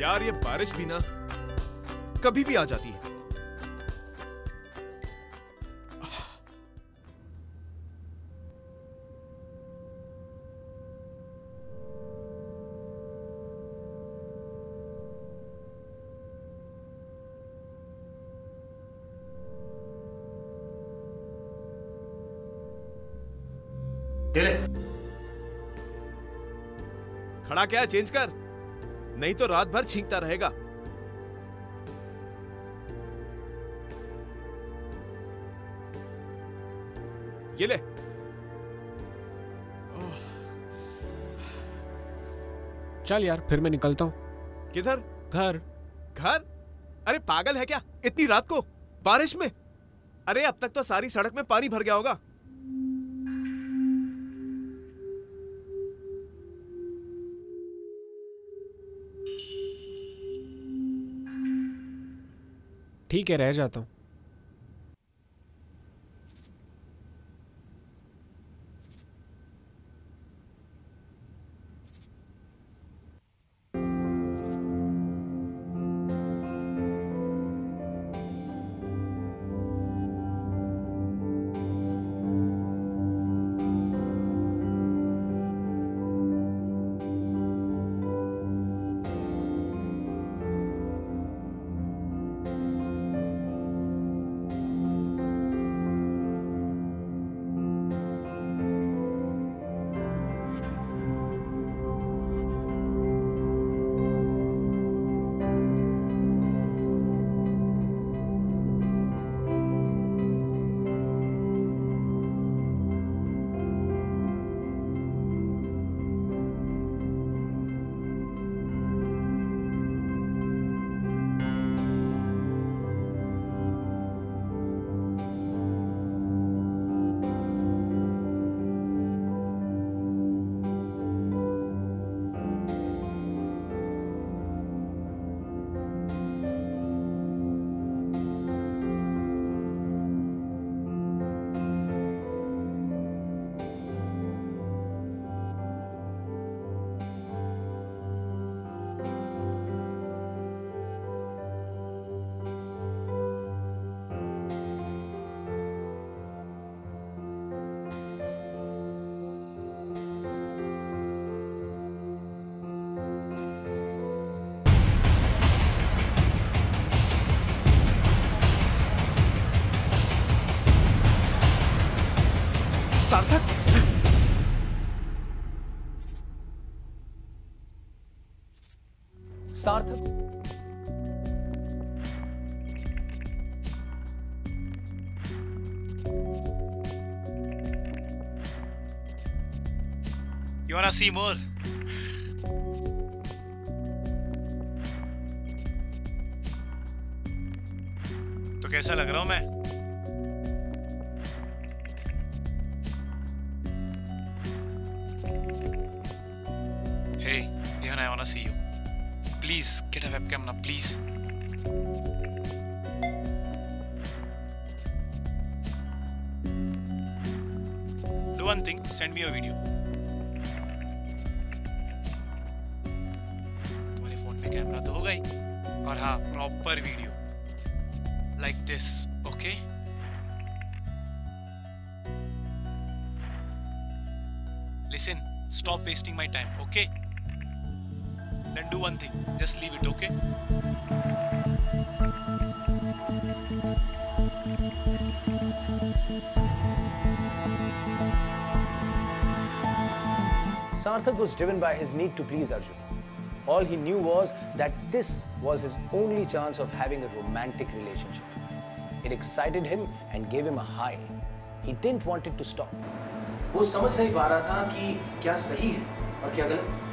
यार ये बारिश भी ना कभी भी आ जाती है। खड़ा क्या है? चेंज कर। नहीं तो रात भर छींकता रहेगा। ये ले। चल यार फिर मैं निकलता हूँ। किधर? घर। घर? अरे पागल है क्या? इतनी रात को? बारिश में? अरे अब तक तो सारी सड़क में पानी भर गया होगा। ठीक है रह जाता हूँ। सार्थक। You wanna see more? तो कैसा लग रहा हूँ मैं? Please get a webcam now, please. Do one thing, send me a video. तुम्हारे फोन पे कैमरा तो होगा ही और हाँ proper video like this okay listen stop wasting my time okay Then do one thing just leave it okay Sarthak was driven by his need to please Arjun. All he knew was that this was his only chance of having a romantic relationship. It excited him and gave him a high. He didn't want it to stop. वो समझ नहीं पा रहा था कि क्या सही है और क्या गलत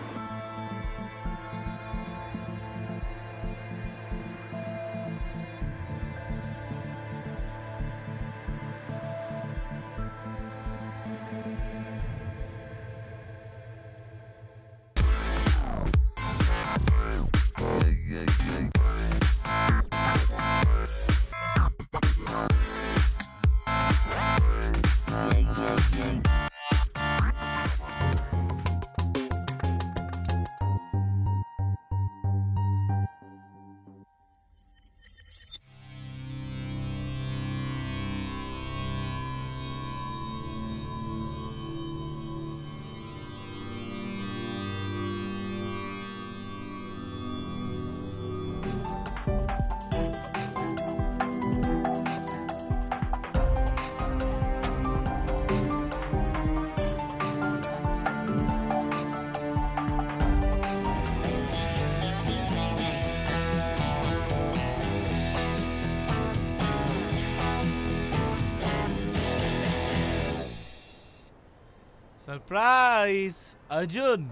Surprise! Arjun!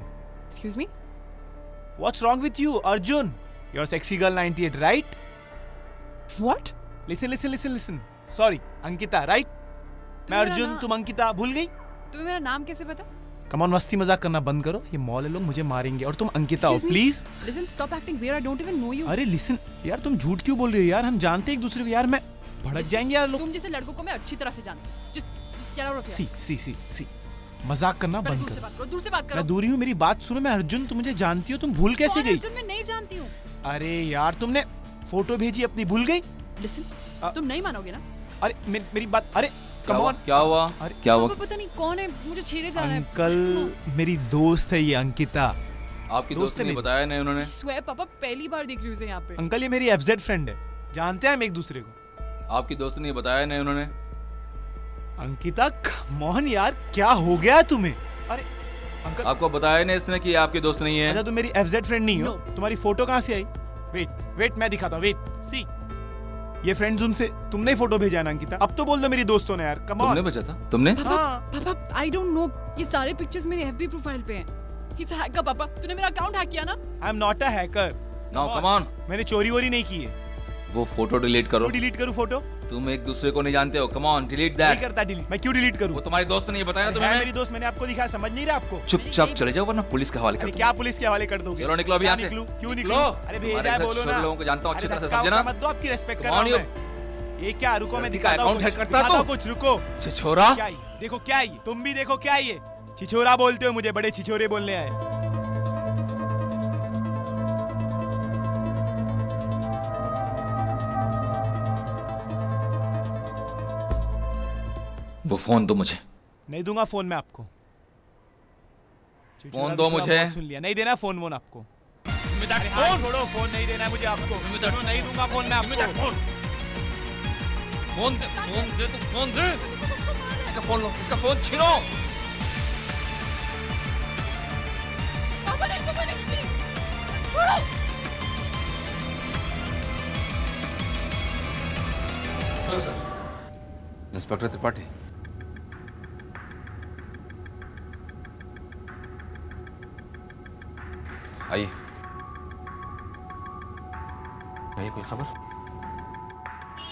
Excuse me? What's wrong with you, Arjun? You're sexy girl 98, right? What? Listen, listen, listen, listen. Sorry, Ankita, right? तो मैं अर्जुन तुम अंकिता भूल गई तुम्हें मेरा नाम कैसे पता कमॉन मस्ती मज़ाक करना बंद करो ये मॉल लोग मुझे मारेंगे और तुम अंकिता हो please listen stop acting where I don't even know you अरे लिसन यार तुम झूठ क्यों बोल रहे हो यार हम जानते हैं एक दूसरे को यार मैं भड़क जाएँगे यार लोग तुम जैसे लड़कों को मैं अच्छी तरह से जानती हूँ just just get out of सी सी सी सी मज़ाक करना बंद दूर से करो। बात करो. दूर से बात करो. मैं दूरी हूँ मेरी बात सुनो मैं अर्जुन तुम मुझे जानती हो तुम भूल कैसे गई? अर्जुन? मैं नहीं जानती हूँ. अरे यार तुमने फ़ोटो भेजी अपनी भूल गई? अ- तुम नहीं मानोगे ना? अरे मेरी, मेरी बात अरे क्या हुआ? कमॉन क्या हुआ? अरे क्या हुआ? पता नहीं कौन है? मुझे छेड़े जा रहा है. अंकल मेरी दोस्त है ये अंकिता। आपकी दोस्त ने बताया नहीं उन्होंने? Swear, पापा पहली बार देख रही हूँ यहाँ पे. अंकल ये मेरी एफजेड फ्रेंड है। जानते हैं हम एक दूसरे को। आपकी दोस्त ने बताया नहीं उन्होंने? अंकिता मोहन यार क्या हो गया तुम्हें? अरे अंकल आपको बताया नहीं इसने कि ये आपकी दोस्त नहीं है। अच्छा तुम मेरी एफजेड फ्रेंड नहीं हो। No. तुम्हारी फ़ोटो कहाँ से आई? वेट वेट मैं दिखाता हूँ वेट सी ये फ्रेंड्स उनसे तुमने फ़ोटो भेजा है ना अंकिता? अब तो बोल दो मेरी दोस्तों ने यार कम तुमने बचा था? तुमने? पापा, हाँ। पापा, I don't know. ये सारे पिक्चर्स मेरे FB प्रोफ़ाइल पे हैं. A hacker, पापा. तूने मेरा अकाउंट हैक किया ना? I am not a hacker now come on मैंने चोरी वोरी नहीं की है। वो फ़ोटो डिलीट करो। डिलीट करूँ फ़ोटो तुम एक दूसरे को नहीं जानते हो। कम ऑन डिलीट दैट नहीं करता डिलीट मैं क्यों डिलीट करूँ? वो तुम्हारी दोस्त ने ये बताया तुम्हें? मेरी दोस्त मैंने आपको दिखाया समझ नहीं रहा आपको। चुपचाप चले जाओ वरना पुलिस के हवाले कर दूँगा। क्या पुलिस के हवाले कर दोगे? चलो निकलो अभी क्या यहाँ से। निकलूं? क्यों निकलो। अरे भेजा है बोलो सब ना। लोगों को जानता हूँ अच्छी तरह से, धक्का समझे ना? मत दो आपकी रेस्पेक्ट कर रहा हूँ ये क्या रुको मैं दिखाता हूँ कुछ। करता तू? हूँ कुछ रुको। छिछोरा। क्या ये? देखो क्या ये? तुम भी देखो क्या ये? छिछोरा बोलते हो मुझे बड़े छिछोरे बोलने आए। वो फ़ोन दो मुझे। नहीं दूँगा फ़ोन मैं आपको। फ़ोन दो मुझे। सुन लिया। नहीं देना फ़ोन वोन आपको। हाँ, छोड़ो फ़ोन नहीं देना है मुझे आपको। नहीं दूँगा फ़ोन मैं आपको। फ़ोन। दे फ़ोन दे तो फ़ोन दे। इसका फ़ोन लो इसका फ़ोन छीनो। पापा नहीं, पापा नहीं, please. छोड़ो. इंस्पेक्टर त्रिपाठी।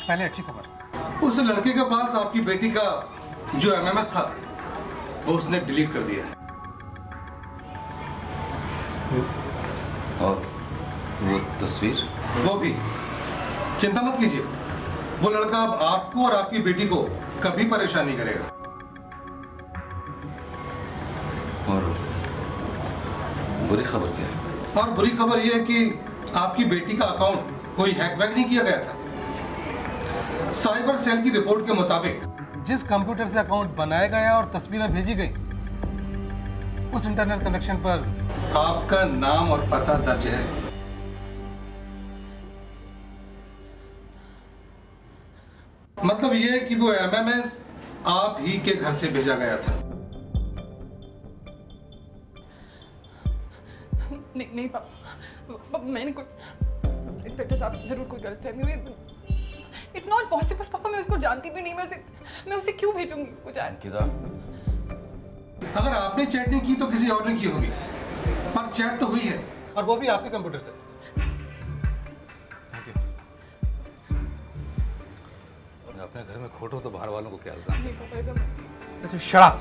पहले अच्छी खबर। उस लड़के के पास आपकी बेटी का जो एमएमएस था वो उसने डिलीट कर दिया है। और वो तस्वीर? वो भी। चिंता मत कीजिए। वो लड़का अब आपको और आपकी बेटी को कभी परेशान नहीं करेगा। और बुरी खबर क्या है? और बुरी खबर यह है कि आपकी बेटी का अकाउंट कोई हैक वैक नहीं किया गया था। साइबर सेल की रिपोर्ट के मुताबिक जिस कंप्यूटर से अकाउंट बनाया गया और तस्वीरें भेजी गई, उस इंटरनेट कनेक्शन पर आपका नाम और पता दर्ज है। मतलब यह है कि वो एमएमएस आप ही के घर से भेजा गया था। नहीं नहीं, पापा मैंने कुछ इंस्पेक्टर साहब ज़रूर कोई गलतफहमी हुई। इट्स नॉट पॉसिबल पापा मैं उसको जानती भी नहीं मैं उसे मैं उसे क्यों भेजूँगी? कुछ अंकिता अगर आपने चैट नहीं की तो किसी और ने की होगी। पर चैट तो हुई है और वो भी आपके कंप्यूटर से। अपने घर में खोटो तो बाहर वालों को क्या इल्ज़ाम? नहीं पापा ऐसा। शराब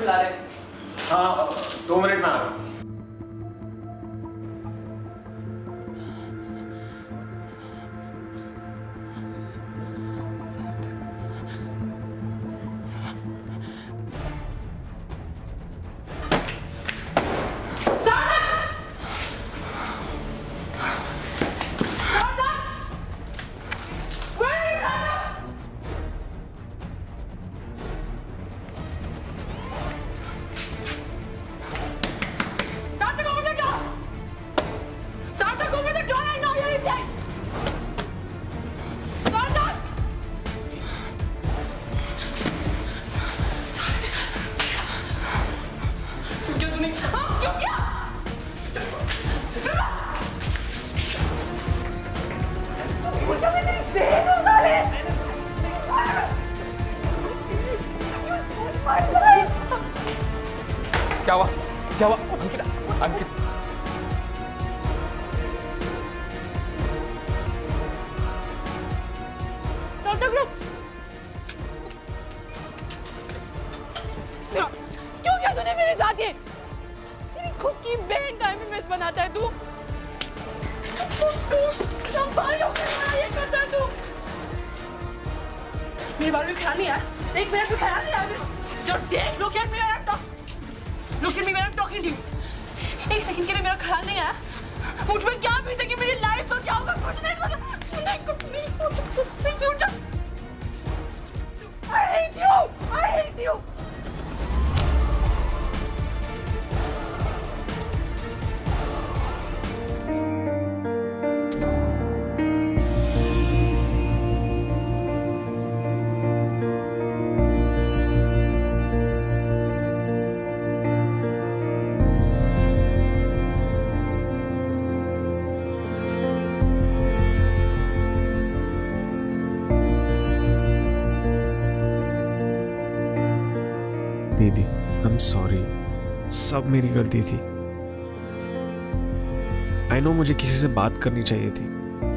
बुला रहे हैं। हाँ दो मिनट में आ रहा हूँ। क्या हुआ क्या हुआ अंकिता अंकिता सब मेरी गलती थी। आई नो मुझे किसी से बात करनी चाहिए थी,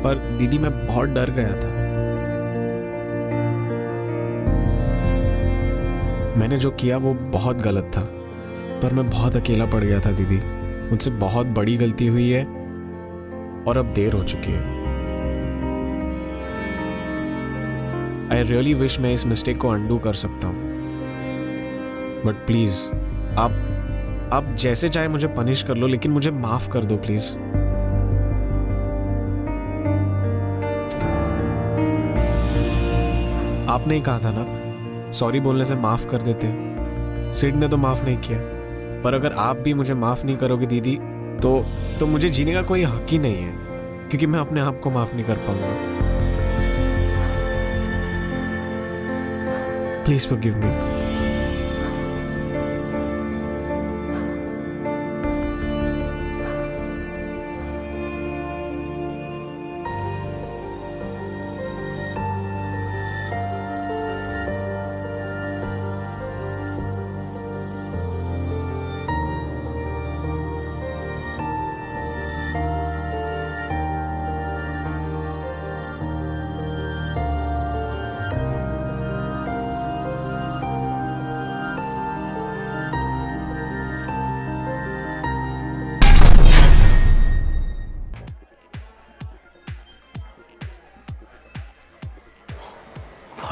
पर दीदी मैं बहुत डर गया था। मैंने जो किया वो बहुत गलत था, पर मैं बहुत अकेला पड़ गया था दीदी। मुझसे बहुत बड़ी गलती हुई है, और अब देर हो चुकी है। आई रियली विश मैं इस मिस्टेक को अंडू कर सकता हूँ। बट प्लीज़ आप आप जैसे चाहे मुझे पनिश कर लो, लेकिन मुझे माफ़ कर दो प्लीज़ आपने ही कहा था ना सॉरी बोलने से माफ़ कर देते हैं। सिड ने तो माफ़ नहीं किया, पर अगर आप भी मुझे माफ़ नहीं करोगे, दीदी तो तो मुझे जीने का कोई हक ही नहीं है, क्योंकि मैं अपने आप को माफ़ नहीं कर पाऊँगा। प्लीज़ फॉरगिव मी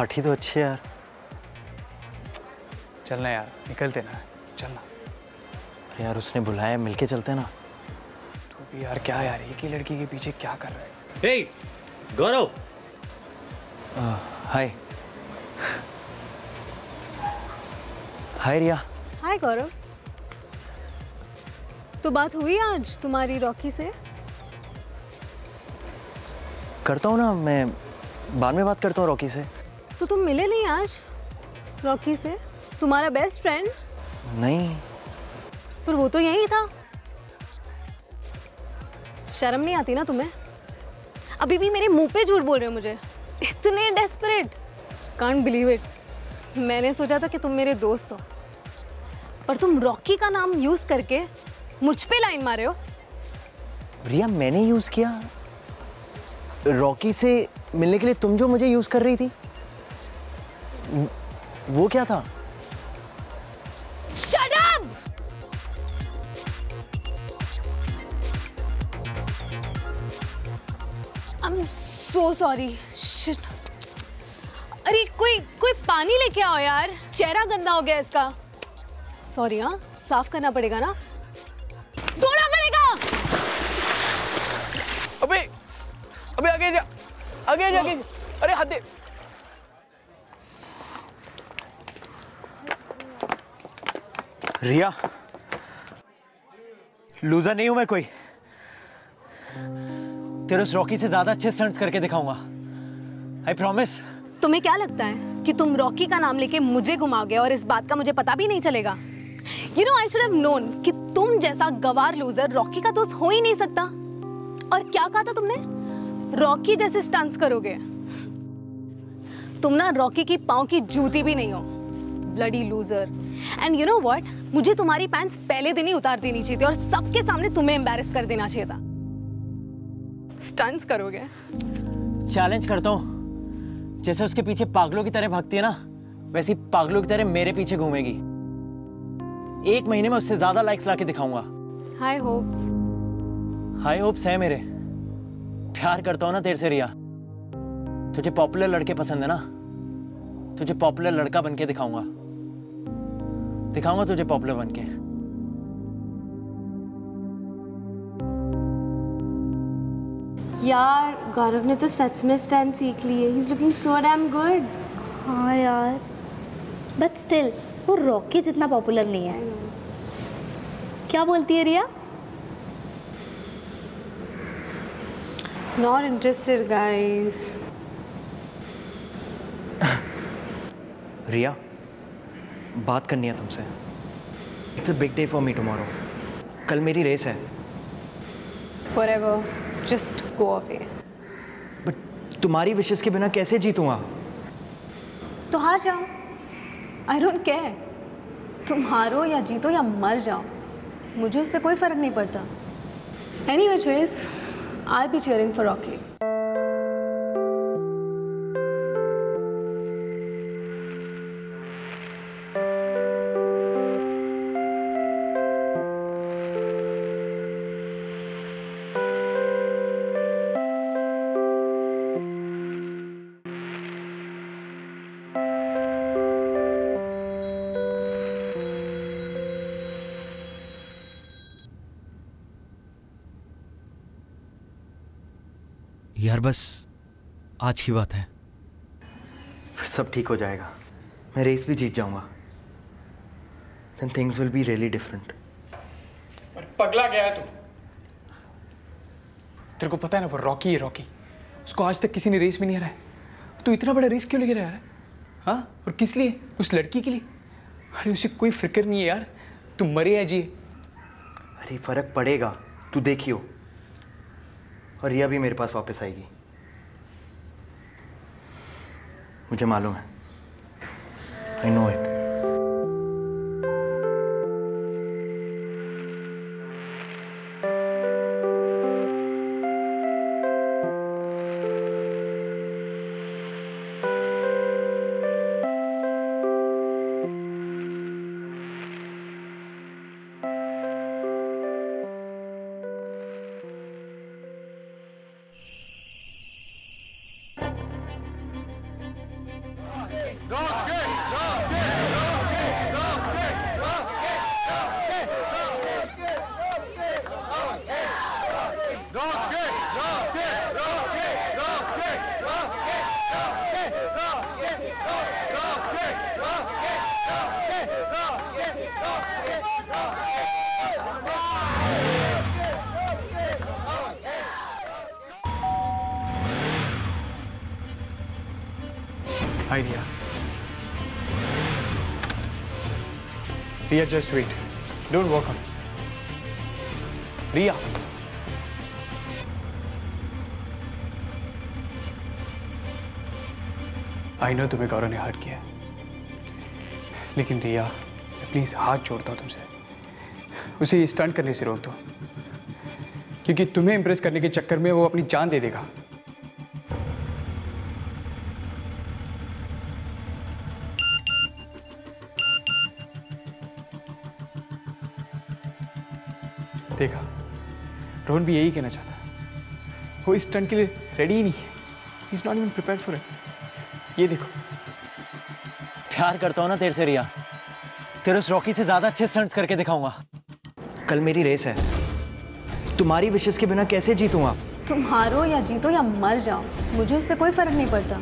पार्टी तो अच्छी है यार। चलना यार निकलते ना चलना। अरे यार उसने बुलाया मिलके चलते ना। तू भी यार क्या यार एक ही लड़की के पीछे क्या कर रहा है? हे गौरव हाय हाय रिया हाय गौरव तो बात हुई आज तुम्हारी रॉकी से? करता हूँ ना मैं बाद में बात करता हूँ रॉकी से। तो तुम मिले नहीं आज? रॉकी से? तुम्हारा बेस्ट फ्रेंड नहीं। पर वो तो यही था। शर्म नहीं आती ना तुम्हें? अभी भी मेरे मुँह पे झूठ बोल रहे हो मुझे। इतने डेस्परेट कांट बिलीव इट मैंने सोचा था कि तुम मेरे दोस्त हो। पर तुम रॉकी का नाम यूज़ करके मुझ पे लाइन मारे हो। रिया मैंने यूज़ किया। रॉकी से मिलने के लिए तुम जो मुझे यूज़ कर रही थी। वो- वो क्या था Shut up! I'm so sorry. Shit. अरे कोई कोई पानी लेके आओ यार चेहरा गंदा हो गया इसका सॉरी हाँ साफ़ करना पड़ेगा ना धोना पड़ेगा अबे अबे आगे जा आगे जा आगे जा। अरे हाथ दे रिया लूजर नहीं हूँ मैं कोई। तेरे उस रॉकी से ज़्यादा अच्छे स्टंट्स करके दिखाऊँगा। आई प्रॉमिस तुम्हें क्या लगता है कि तुम रॉकी का नाम लेके मुझे घुमाओगे और इस बात का मुझे पता भी नहीं चलेगा? You know I should have known कि तुम जैसा गवार लूजर रॉकी का दोस्त हो ही नहीं सकता। और क्या कहा था तुमने? रॉकी जैसे स्टंट्स करोगे। तुम ना रॉकी की पाँव की जूती भी नहीं हो। Bloody loser and you know what मुझे तुम्हारी पैंट्स पहले दिन ही उतार देनी चाहिए थी और सबके सामने तुम्हें एम्बैरेस कर देना चाहिए था। स्टंट्स करोगे? चैलेंज करता हूँ। जैसे उसके पीछे पागलों की तरह भागती है ना वैसी पागलों की तरह मेरे पीछे घूमेगी। एक महीने में उससे ज़्यादा लाइक्स लाके दिखाऊँगा। हाई होप्स हाई होप्स है मेरे। प्यार करता हूँ ना तेरे से रिया। तुझे पॉपुलर लड़के पसंद है ना? तुझे पॉपुलर लड़का बनके दिखाऊँगा। दिखाऊँगा तुझे पॉपुलर बनके यार गौरव ने तो सच में स्टैंड सीख ली है। He is looking so damn good हाँ यार बट स्टिल वो रॉकी जितना पॉपुलर नहीं है। क्या बोलती है Ria? Not interested guys Ria? बात करनी है तुमसे। It's a big day for me tomorrow कल मेरी रेस है। Forever just go away. तुम्हारी विशेष के बिना कैसे जीतूँगा तो हार जाओ। आई डोंट केयर तुम हारो या जीतो या मर जाओ। मुझे इससे कोई फ़र्क नहीं पड़ता। Anyways I be cheering for Rocky यार बस आज की बात है। फिर सब ठीक हो जाएगा। मैं रेस भी जीत जाऊँगा। Then things will be really different पगला गया है तू? तेरे को पता है ना वो रॉकी है रॉकी। उसको आज तक किसी ने रेस में नहीं हराया। तू इतना बड़ा रेस क्यों लेके रहा है? हाँ? और किस लिए? उस लड़की के लिए? अरे उसे कोई फ़िक्र नहीं है यार। तू मरे या जिए अरे फ़र्क पड़ेगा। तू देखियो। और रिया भी मेरे पास वापस आएगी। मुझे मालूम है। I know it idea. Ria. Just wait. Don't walk on. Ria. I know तुम्हें गौरव ने हर्ट किया। लेकिन रिया प्लीज़ हाथ जोड़ता हूँ तुमसे उसे स्टंट करने से रोक दो क्योंकि तुम्हें इंप्रेस करने के चक्कर में वो अपनी जान दे देगा रोहन भी यही कहना चाहता। है वो इस स्टंट के लिए रेडी ही नहीं है। Is not even prepare for it ये देखो। प्यार करता हूँ ना तेरे से रिया। तेरे उस रॉकी से ज़्यादा अच्छे स्टंट्स करके दिखाऊँगा। कल मेरी रेस है। तुम्हारी विशेष के बिना कैसे जीतूँगा तुम हारो या जीतो या मर जाओ। मुझे इससे कोई फ़र्क नहीं पड़ता।